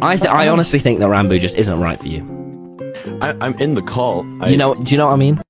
I th- I honestly think that Rambo just isn't right for you. I'm in the cult. I, You know? Do you know what I mean?